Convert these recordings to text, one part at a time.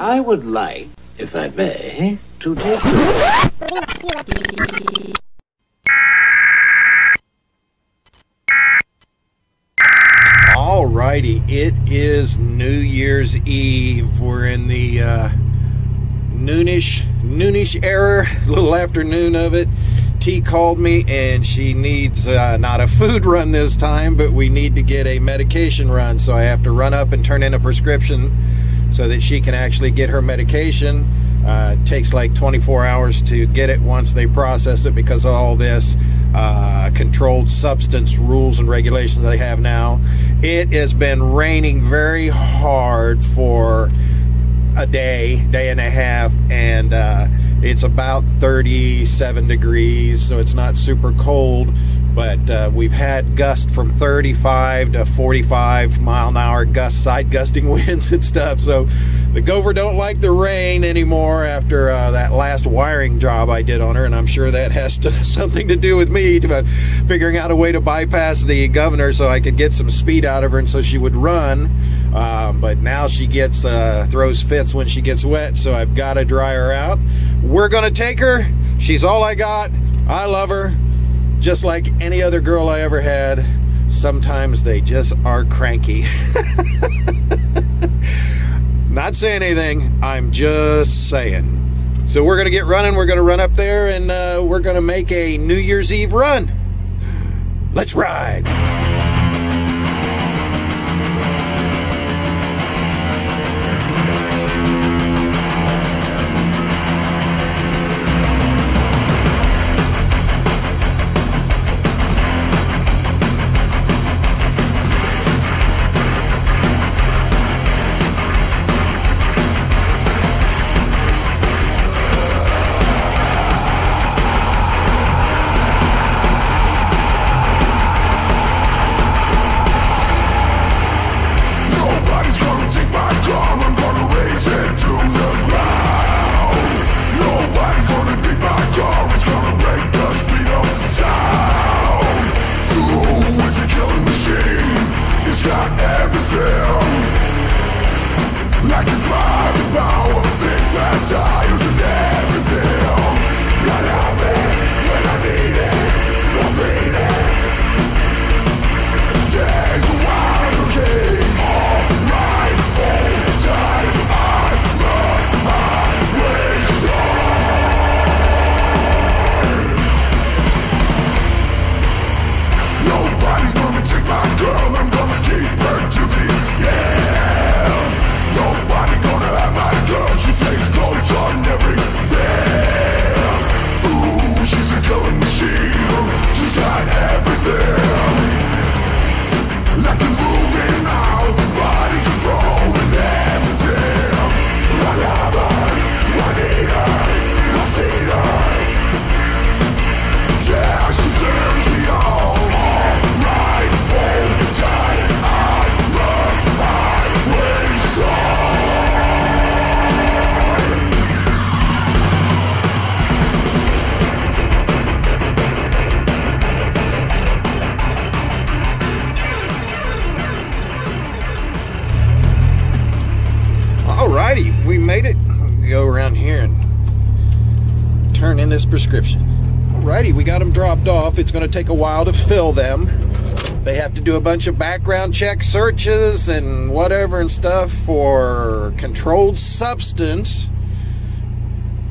I would like, if I may, to take Alrighty, it is New Year's Eve. We're in the uh, noonish noonish era, little afternoon of it. T called me and she needs uh, not a food run this time, but we need to get a medication run. So I have to run up and turn in a prescription so that she can actually get her medication. Uh, takes like 24 hours to get it once they process it because of all this uh, controlled substance rules and regulations they have now. It has been raining very hard for a day, day and a half, and uh, it's about 37 degrees, so it's not super cold. But uh, we've had gusts from 35 to 45 mile an hour gust, side gusting winds and stuff. So the Go-4 don't like the rain anymore after uh, that last wiring job I did on her, and I'm sure that has to, something to do with me about figuring out a way to bypass the governor so I could get some speed out of her and so she would run. Um, but now she gets uh, throws fits when she gets wet, so I've got to dry her out. We're gonna take her. She's all I got. I love her, just like any other girl I ever had. Sometimes they just are cranky. Not saying anything. I'm just saying. So we're gonna get running. We're gonna run up there, and uh, we're gonna make a New Year's Eve run. Let's ride. This prescription. Alrighty, we got them dropped off. It's going to take a while to fill them. They have to do a bunch of background check searches and whatever and stuff for controlled substance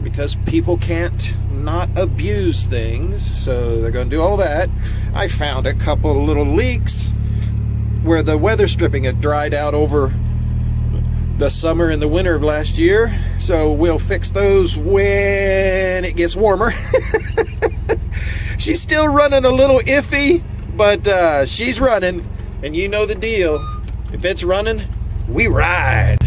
because people can't not abuse things. So they're going to do all that. I found a couple little leaks where the weather stripping had dried out over the summer and the winter of last year. So we'll fix those when it gets warmer. she's still running a little iffy, but uh, she's running. And you know the deal. If it's running, we ride.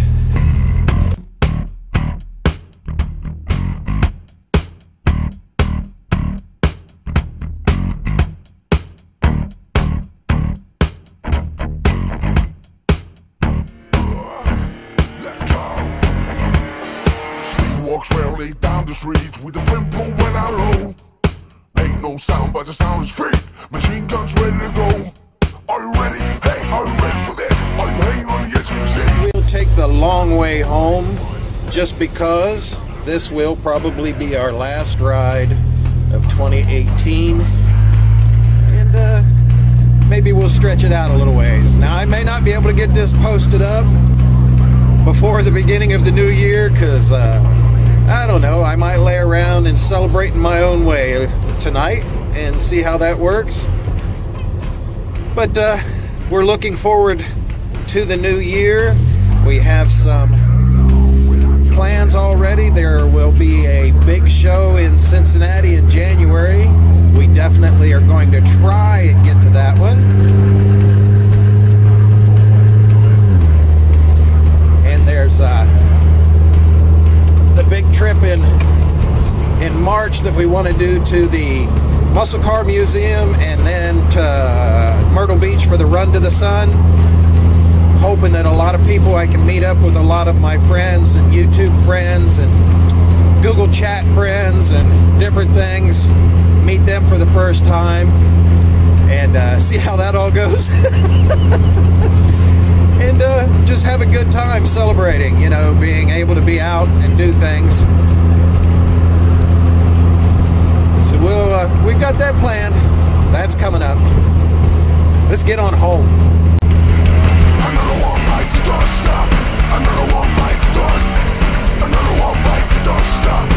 Rarely down the with low. Ain't no sound, but the sound is fake. Machine guns ready to go. Are you ready? Hey, are you ready for this? Are you hanging on the edge of your seat? We'll take the long way home just because this will probably be our last ride of 2018. And uh, maybe we'll stretch it out a little ways. Now, I may not be able to get this posted up before the beginning of the new year because uh, I don't know, I might lay around and celebrate in my own way tonight and see how that works. But uh, we're looking forward to the new year. We have some plans already. There will be a big show in Cincinnati in January. We definitely are going to try and get to that one. We want to do to the Muscle Car Museum and then to Myrtle Beach for the Run to the Sun. Hoping that a lot of people, I can meet up with a lot of my friends and YouTube friends and Google Chat friends and different things. Meet them for the first time and uh, see how that all goes. and uh, just have a good time celebrating, you know, being able to be out and do things. So we've got that planned. That's coming up. Let's get on home. Another one bites the dust. Another one bites the dust. Another one bites the dust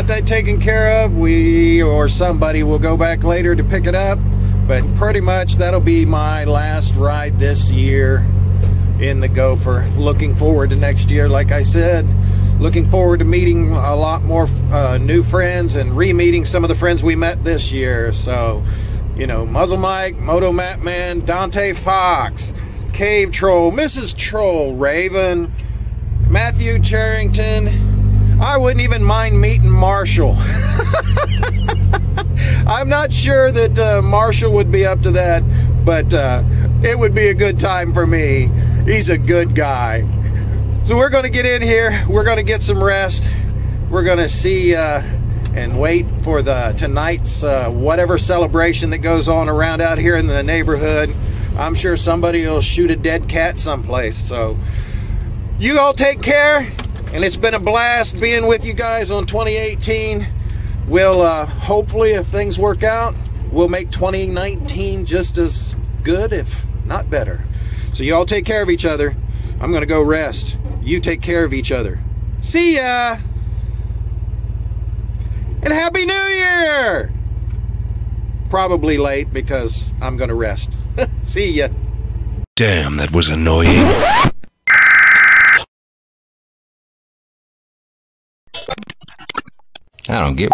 got that taken care of. We or somebody will go back later to pick it up, but pretty much that'll be my last ride this year in the Go-4. Looking forward to next year, like I said. Looking forward to meeting a lot more uh, new friends and re-meeting some of the friends we met this year. So, you know, Muzzle Mike, Moto Map Man, Dante Fox, Cave Troll, Mrs. Troll, Raven, Matthew Charrington. I wouldn't even mind meeting Marshall. I'm not sure that uh, Marshall would be up to that, but uh, it would be a good time for me. He's a good guy. So we're going to get in here. We're going to get some rest. We're going to see uh, and wait for the tonight's uh, whatever celebration that goes on around out here in the neighborhood. I'm sure somebody will shoot a dead cat someplace. So you all take care. And it's been a blast being with you guys on 2018. We'll uh, hopefully, if things work out, we'll make 2019 just as good, if not better. So you all take care of each other. I'm gonna go rest. You take care of each other. See ya. And Happy New Year. Probably late because I'm gonna rest. See ya. Damn, that was annoying. I don't get